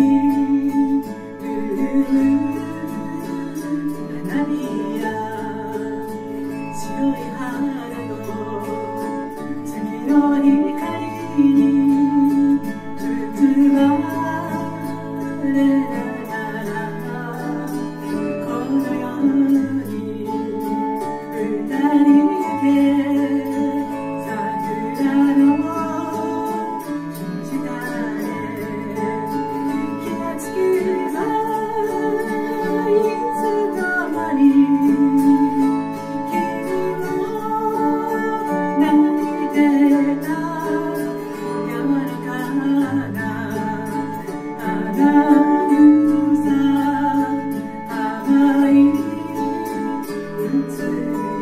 you. into.